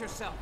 yourself.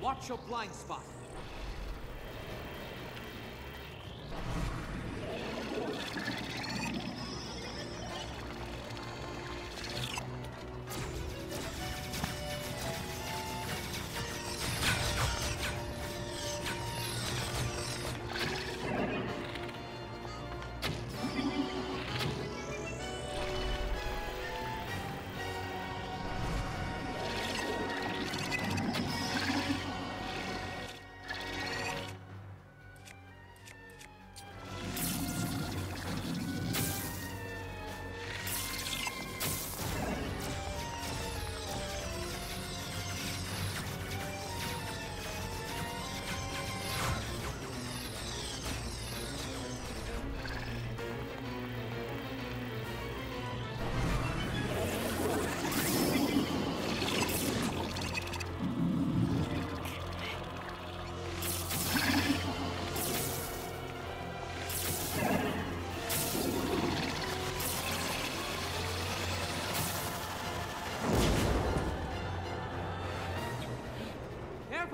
Watch your blind spot.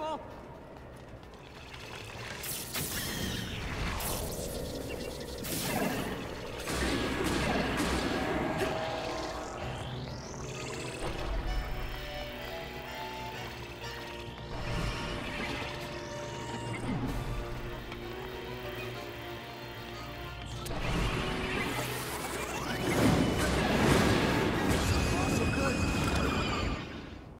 别跑